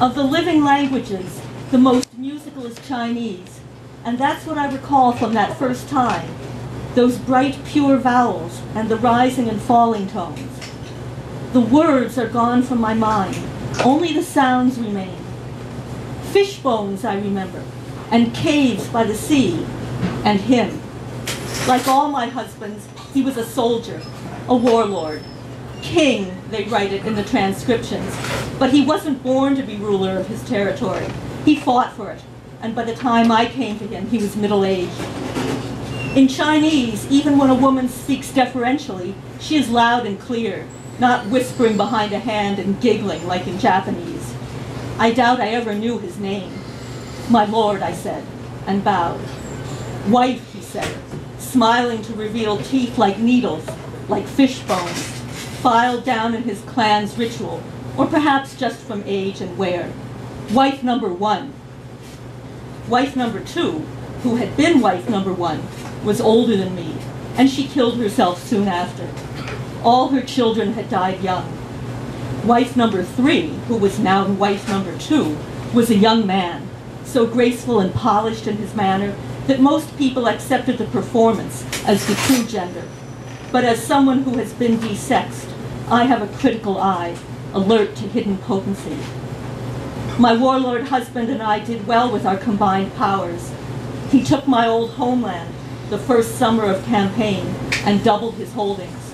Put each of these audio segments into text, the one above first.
Of the living languages, the most musical is Chinese, and that's what I recall from that first time, those bright, pure vowels and the rising and falling tones. The words are gone from my mind, only the sounds remain. Fish bones I remember, and caves by the sea, and him. Like all my husbands, he was a soldier, a warlord. King, they write it in the transcriptions, but he wasn't born to be ruler of his territory. He fought for it, and by the time I came to him, he was middle-aged. In Chinese, even when a woman speaks deferentially, she is loud and clear, not whispering behind a hand and giggling like in Japanese. I doubt I ever knew his name. My lord, I said, and bowed. Wife, he said, smiling to reveal teeth like needles, like fish bones, filed down in his clan's ritual, or perhaps just from age and wear. Wife number one. Wife number two, who had been wife number one, was older than me, and she killed herself soon after. All her children had died young. Wife number three, who was now wife number two, was a young man, so graceful and polished in his manner that most people accepted the performance as the true gender. But as someone who has been desexed, I have a critical eye, alert to hidden potency. My warlord husband and I did well with our combined powers. He took my old homeland, the first summer of campaign, and doubled his holdings.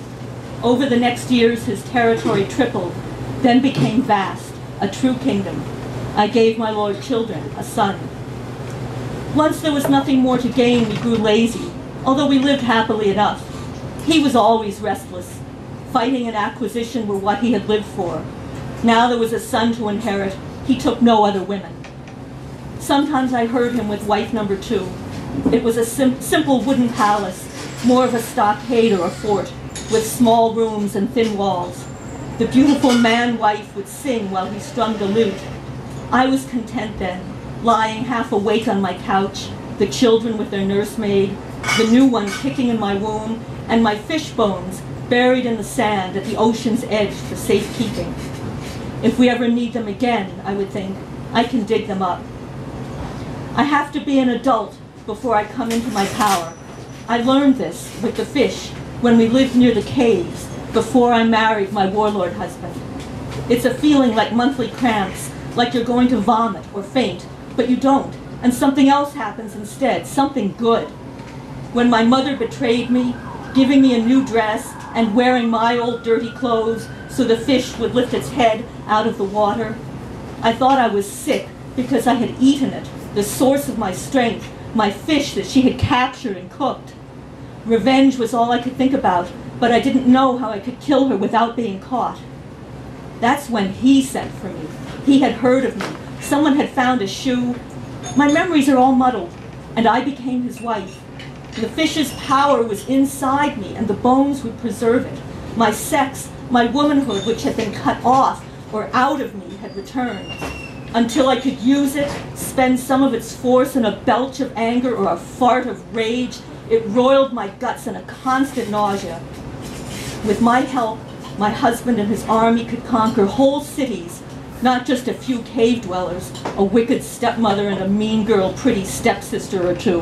Over the next years, his territory tripled, then became vast, a true kingdom. I gave my lord children, a son. Once there was nothing more to gain, we grew lazy, although we lived happily enough. He was always restless. Fighting and acquisition were what he had lived for. Now there was a son to inherit. He took no other women. Sometimes I heard him with wife number two. It was a sim simple wooden palace, more of a stockade or a fort, with small rooms and thin walls. The beautiful man-wife would sing while he strummed the lute. I was content then, lying half awake on my couch, the children with their nursemaid, the new one kicking in my womb, and my fish bones buried in the sand at the ocean's edge for safekeeping. If we ever need them again, I would think, I can dig them up. I have to be an adult before I come into my power. I learned this with the fish when we lived near the caves before I married my warlord husband. It's a feeling like monthly cramps, like you're going to vomit or faint, but you don't, and something else happens instead, something good. When my mother betrayed me, giving me a new dress and wearing my old dirty clothes so the fish would lift its head out of the water, I thought I was sick because I had eaten it, the source of my strength, my fish that she had captured and cooked. Revenge was all I could think about, but I didn't know how I could kill her without being caught. That's when he sent for me. He had heard of me. Someone had found a shoe. My memories are all muddled, and I became his wife. The fish's power was inside me, and the bones would preserve it. My sex, my womanhood, which had been cut off or out of me, had returned. Until I could use it, spend some of its force in a belch of anger or a fart of rage, it roiled my guts in a constant nausea. With my help, my husband and his army could conquer whole cities, not just a few cave dwellers, a wicked stepmother and a mean girl pretty stepsister or two.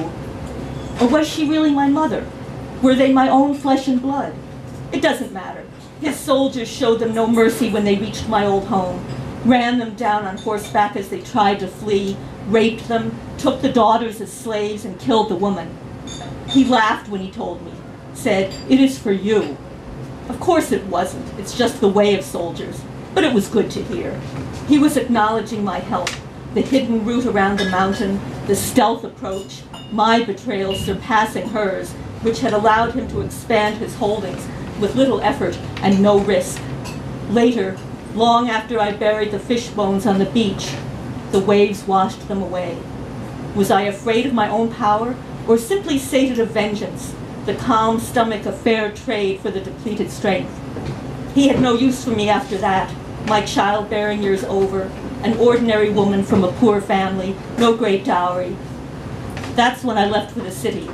Or was she really my mother? Were they my own flesh and blood? It doesn't matter. His soldiers showed them no mercy when they reached my old home, ran them down on horseback as they tried to flee, raped them, took the daughters as slaves, and killed the woman. He laughed when he told me, said, it is for you. Of course it wasn't, it's just the way of soldiers, but it was good to hear. He was acknowledging my help, the hidden route around the mountain, the stealth approach, my betrayal surpassing hers, which had allowed him to expand his holdings with little effort and no risk. Later, long after I buried the fish bones on the beach, the waves washed them away. Was I afraid of my own power, or simply sated of vengeance, the calm stomach of fair trade for the depleted strength? He had no use for me after that, my childbearing years over, an ordinary woman from a poor family, no great dowry, that's when I left for the city.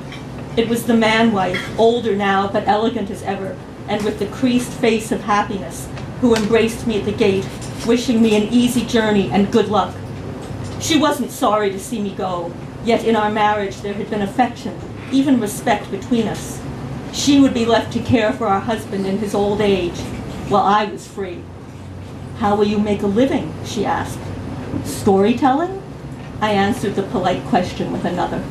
It was the man-wife, older now, but elegant as ever, and with the creased face of happiness, who embraced me at the gate, wishing me an easy journey and good luck. She wasn't sorry to see me go, yet in our marriage there had been affection, even respect between us. She would be left to care for our husband in his old age, while I was free. How will you make a living? she asked. Storytelling? I answered the polite question with another.